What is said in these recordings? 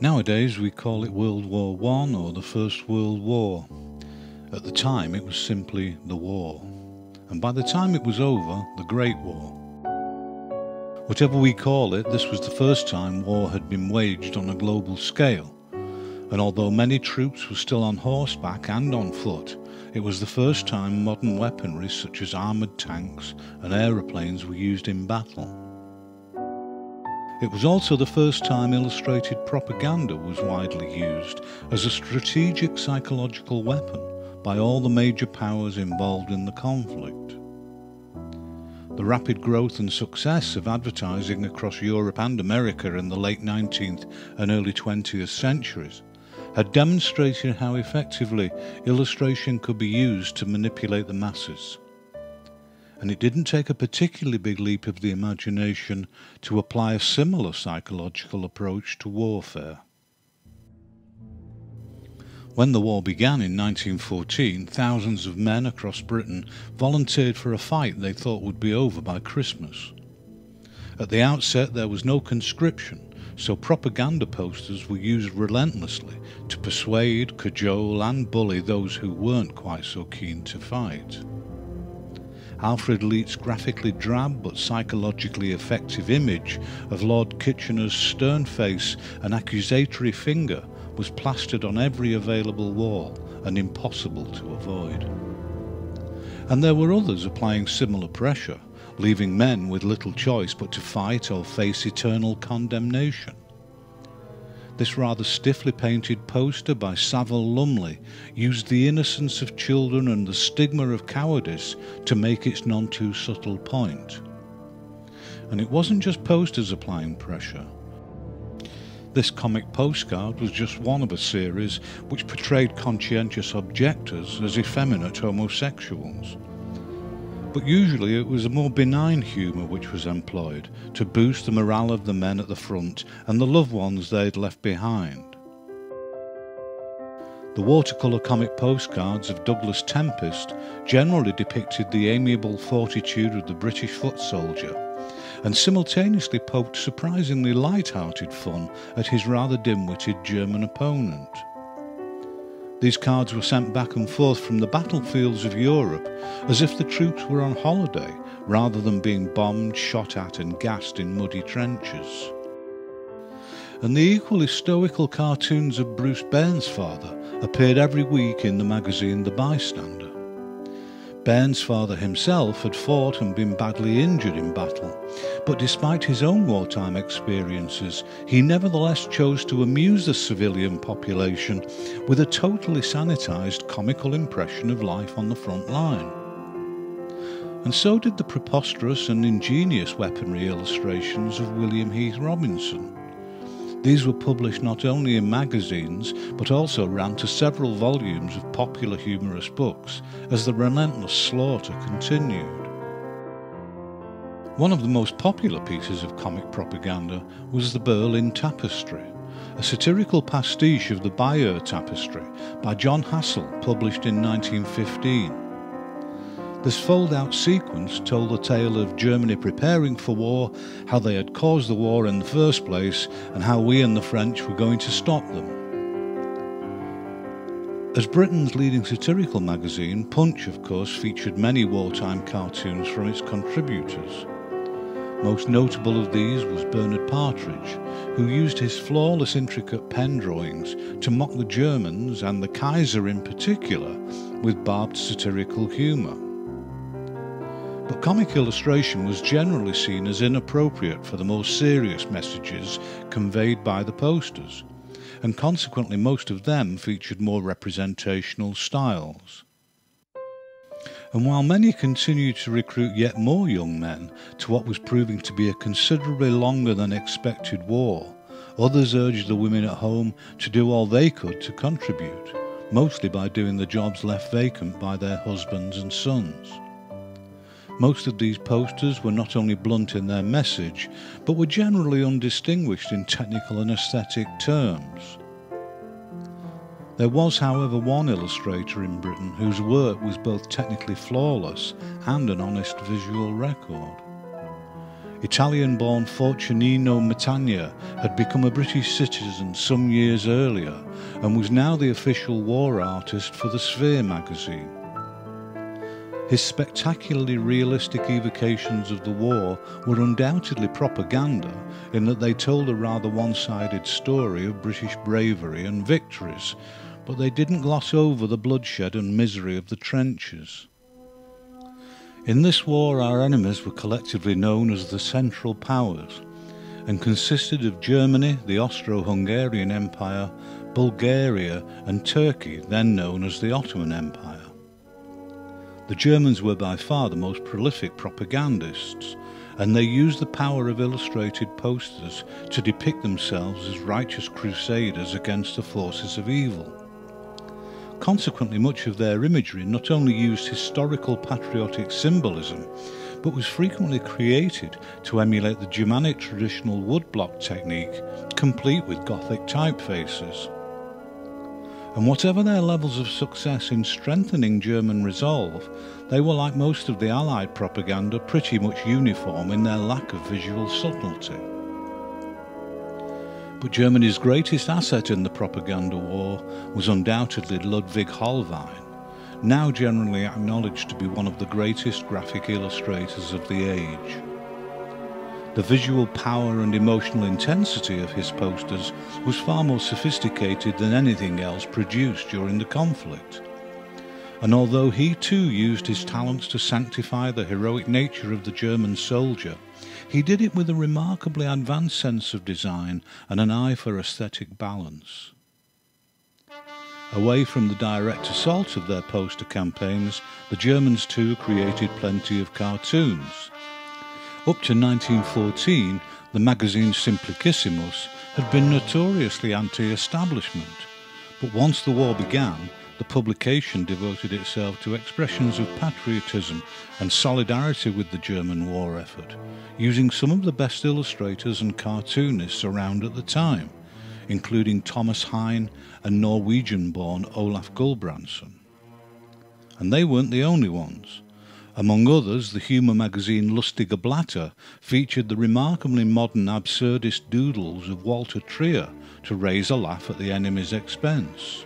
Nowadays we call it World War One or the First World War. At the time it was simply the war. And by the time it was over, the Great War. Whatever we call it, this was the first time war had been waged on a global scale. And although many troops were still on horseback and on foot, it was the first time modern weaponry such as armoured tanks and aeroplanes were used in battle. It was also the first time illustrated propaganda was widely used as a strategic psychological weapon by all the major powers involved in the conflict. The rapid growth and success of advertising across Europe and America in the late 19th and early 20th centuries had demonstrated how effectively illustration could be used to manipulate the masses and it didn't take a particularly big leap of the imagination to apply a similar psychological approach to warfare. When the war began in 1914, thousands of men across Britain volunteered for a fight they thought would be over by Christmas. At the outset, there was no conscription, so propaganda posters were used relentlessly to persuade, cajole, and bully those who weren't quite so keen to fight. Alfred Leete's graphically drab but psychologically effective image of Lord Kitchener's stern face and accusatory finger was plastered on every available wall and impossible to avoid. And there were others applying similar pressure, leaving men with little choice but to fight or face eternal condemnation. This rather stiffly painted poster by Savile Lumley used the innocence of children and the stigma of cowardice to make its none too subtle point. And it wasn't just posters applying pressure. This comic postcard was just one of a series which portrayed conscientious objectors as effeminate homosexuals but usually it was a more benign humour which was employed to boost the morale of the men at the front and the loved ones they had left behind. The watercolour comic postcards of Douglas Tempest generally depicted the amiable fortitude of the British foot soldier and simultaneously poked surprisingly light-hearted fun at his rather dim-witted German opponent. These cards were sent back and forth from the battlefields of Europe as if the troops were on holiday rather than being bombed, shot at, and gassed in muddy trenches. And the equally stoical cartoons of Bruce Bairnsfather appeared every week in the magazine The Bystander. Bairnsfather himself had fought and been badly injured in battle, but despite his own wartime experiences, he nevertheless chose to amuse the civilian population with a totally sanitised comical impression of life on the front line. And so did the preposterous and ingenious weaponry illustrations of William Heath Robinson. These were published not only in magazines, but also ran to several volumes of popular humorous books as the relentless slaughter continued. One of the most popular pieces of comic propaganda was the Berlin Tapestry, a satirical pastiche of the Bayeux Tapestry by John Hassall, published in 1915. This fold out sequence told the tale of Germany preparing for war, how they had caused the war in the first place, and how we and the French were going to stop them. As Britain's leading satirical magazine, Punch, of course, featured many wartime cartoons from its contributors. Most notable of these was Bernard Partridge, who used his flawless, intricate pen drawings to mock the Germans and the Kaiser in particular with barbed satirical humour but comic illustration was generally seen as inappropriate for the more serious messages conveyed by the posters, and consequently most of them featured more representational styles. And while many continued to recruit yet more young men to what was proving to be a considerably longer than expected war, others urged the women at home to do all they could to contribute, mostly by doing the jobs left vacant by their husbands and sons. Most of these posters were not only blunt in their message, but were generally undistinguished in technical and aesthetic terms. There was, however, one illustrator in Britain whose work was both technically flawless and an honest visual record. Italian born Fortunino Matania had become a British citizen some years earlier and was now the official war artist for the Sphere magazine. His spectacularly realistic evocations of the war were undoubtedly propaganda in that they told a rather one sided story of British bravery and victories, but they didn't gloss over the bloodshed and misery of the trenches. In this war, our enemies were collectively known as the Central Powers and consisted of Germany, the Austro Hungarian Empire, Bulgaria, and Turkey, then known as the Ottoman Empire. The Germans were by far the most prolific propagandists, and they used the power of illustrated posters to depict themselves as righteous crusaders against the forces of evil. Consequently, much of their imagery not only used historical patriotic symbolism, but was frequently created to emulate the Germanic traditional woodblock technique, complete with Gothic typefaces. And whatever their levels of success in strengthening German resolve, they were like most of the Allied propaganda pretty much uniform in their lack of visual subtlety. But Germany's greatest asset in the propaganda war was undoubtedly Ludwig Hohlwein, now generally acknowledged to be one of the greatest graphic illustrators of the age. The visual power and emotional intensity of his posters was far more sophisticated than anything else produced during the conflict. And although he too used his talents to sanctify the heroic nature of the German soldier, he did it with a remarkably advanced sense of design and an eye for aesthetic balance. Away from the direct assault of their poster campaigns, the Germans too created plenty of cartoons. Up to 1914, the magazine Simplicissimus had been notoriously anti establishment, but once the war began, the publication devoted itself to expressions of patriotism and solidarity with the German war effort, using some of the best illustrators and cartoonists around at the time, including Thomas Heine and Norwegian born Olaf Gulbransson. And they weren't the only ones. Among others, the humour magazine Lustige Blätter featured the remarkably modern absurdist doodles of Walter Trier to raise a laugh at the enemy's expense.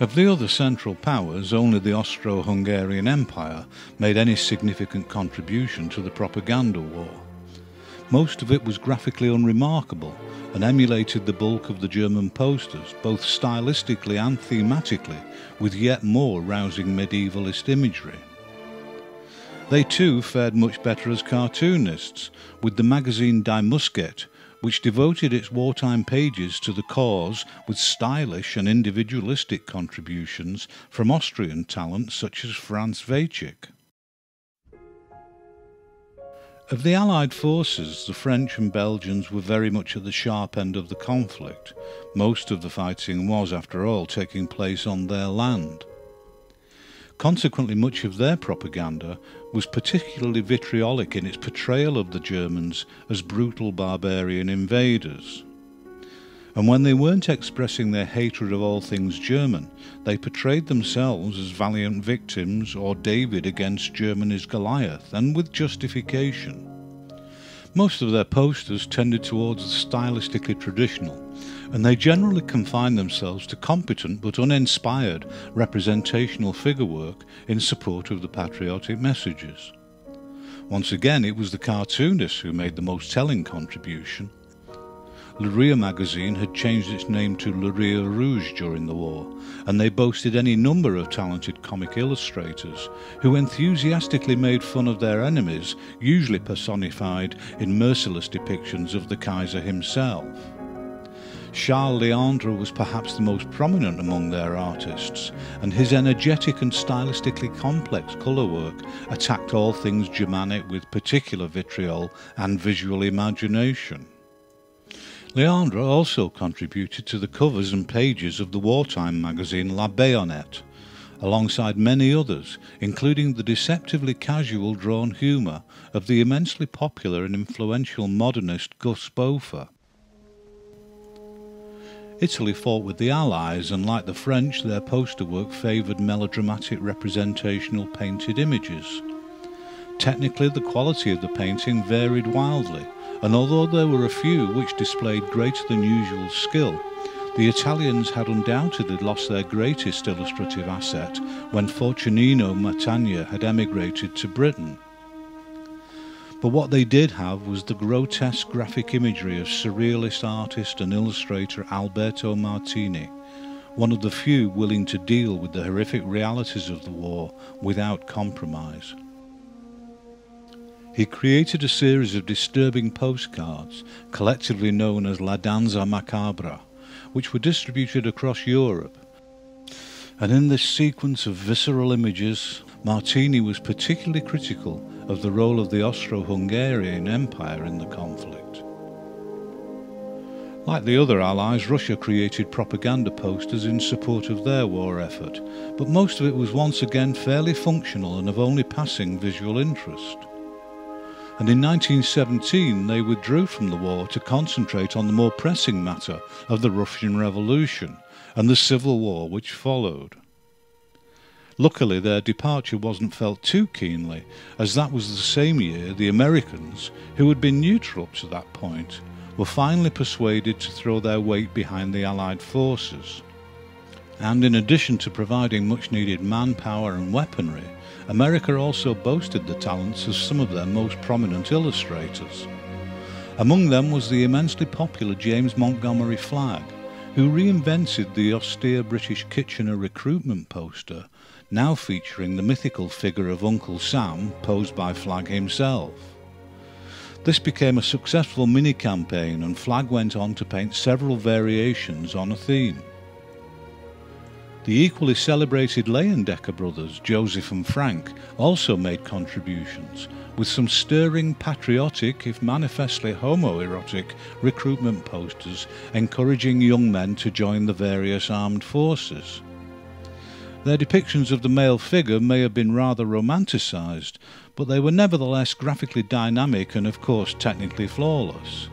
Of the other Central Powers, only the Austro Hungarian Empire made any significant contribution to the propaganda war. Most of it was graphically unremarkable and emulated the bulk of the German posters, both stylistically and thematically, with yet more rousing medievalist imagery. They too fared much better as cartoonists, with the magazine Die Muskete which devoted its wartime pages to the cause with stylish and individualistic contributions from Austrian talents such as Franz Wacik. Of the Allied forces, the French and Belgians were very much at the sharp end of the conflict. Most of the fighting was, after all, taking place on their land. Consequently, much of their propaganda was particularly vitriolic in its portrayal of the Germans as brutal barbarian invaders. And when they weren't expressing their hatred of all things German, they portrayed themselves as valiant victims or David against Germany's Goliath, and with justification. Most of their posters tended towards the stylistically traditional, and they generally confine themselves to competent but uninspired representational figure work in support of the patriotic messages. Once again, it was the cartoonists who made the most telling contribution. Le Rire magazine had changed its name to Le Rire Rouge during the war, and they boasted any number of talented comic illustrators who enthusiastically made fun of their enemies, usually personified in merciless depictions of the Kaiser himself. Charles Leandre was perhaps the most prominent among their artists, and his energetic and stylistically complex colour work attacked all things Germanic with particular vitriol and visual imagination. Leandre also contributed to the covers and pages of the wartime magazine La Baïonnette, alongside many others, including the deceptively casual drawn humour of the immensely popular and influential modernist Gus Bofa. Italy fought with the Allies, and like the French, their poster work favoured melodramatic representational painted images. Technically, the quality of the painting varied wildly, and although there were a few which displayed greater than usual skill, the Italians had undoubtedly lost their greatest illustrative asset when Fortunino Matania had emigrated to Britain. But what they did have was the grotesque graphic imagery of surrealist artist and illustrator Alberto Martini, one of the few willing to deal with the horrific realities of the war without compromise. He created a series of disturbing postcards, collectively known as La Danza Macabra, which were distributed across Europe. And in this sequence of visceral images, Martini was particularly critical of the role of the Austro-Hungarian Empire in the conflict. Like the other allies, Russia created propaganda posters in support of their war effort, but most of it was once again fairly functional and of only passing visual interest and in 1917 they withdrew from the war to concentrate on the more pressing matter of the Russian Revolution and the civil war which followed. Luckily, their departure wasn't felt too keenly, as that was the same year the Americans, who had been neutral up to that point, were finally persuaded to throw their weight behind the Allied forces. And in addition to providing much needed manpower and weaponry, America also boasted the talents of some of their most prominent illustrators. Among them was the immensely popular James Montgomery Flagg, who reinvented the austere British Kitchener recruitment poster, now featuring the mythical figure of Uncle Sam posed by Flagg himself. This became a successful mini-campaign and Flagg went on to paint several variations on a theme. The equally celebrated Leyendecker brothers, Joseph and Frank, also made contributions, with some stirring patriotic, if manifestly homoerotic, recruitment posters encouraging young men to join the various armed forces. Their depictions of the male figure may have been rather romanticised, but they were nevertheless graphically dynamic and, of course, technically flawless.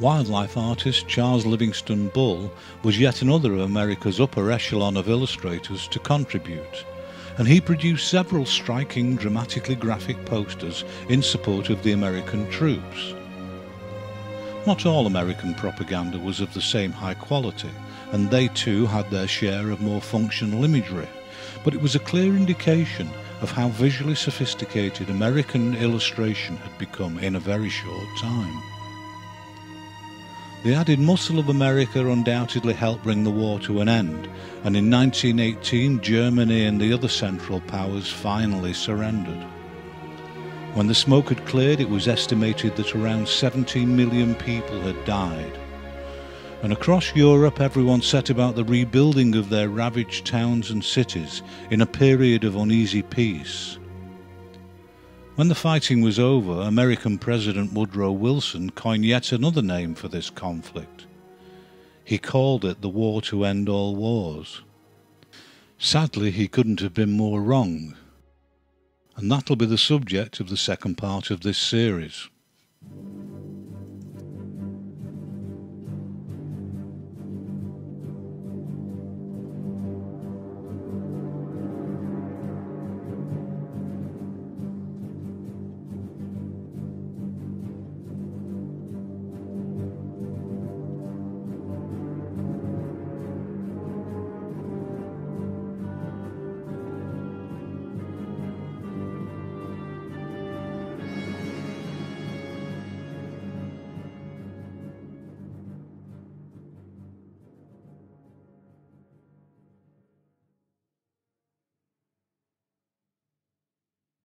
Wildlife artist Charles Livingston Bull was yet another of America's upper echelon of illustrators to contribute, and he produced several striking, dramatically graphic posters in support of the American troops. Not all American propaganda was of the same high quality, and they too had their share of more functional imagery, but it was a clear indication of how visually sophisticated American illustration had become in a very short time. The added muscle of America undoubtedly helped bring the war to an end, and in 1918 Germany and the other Central Powers finally surrendered. When the smoke had cleared, it was estimated that around 17 million people had died. And across Europe, everyone set about the rebuilding of their ravaged towns and cities in a period of uneasy peace. When the fighting was over, American President Woodrow Wilson coined yet another name for this conflict. He called it the war to end all wars. Sadly, he couldn't have been more wrong. And that'll be the subject of the second part of this series.